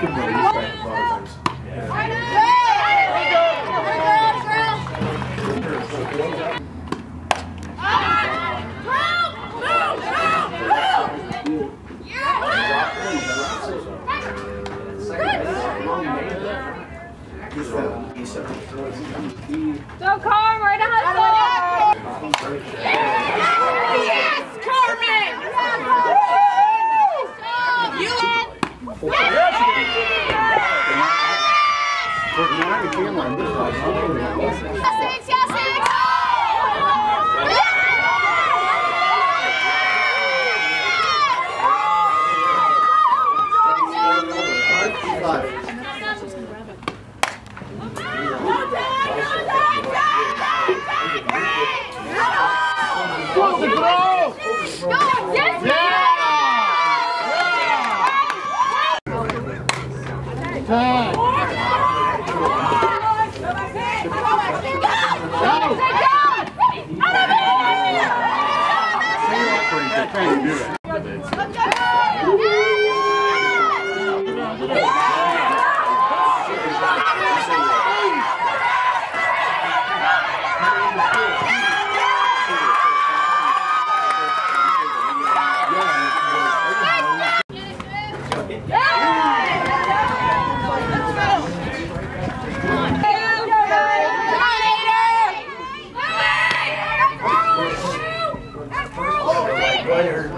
Lincoln really used a lot of. Yeah. Go, Yes, not trying to do it. Yeah! 来人。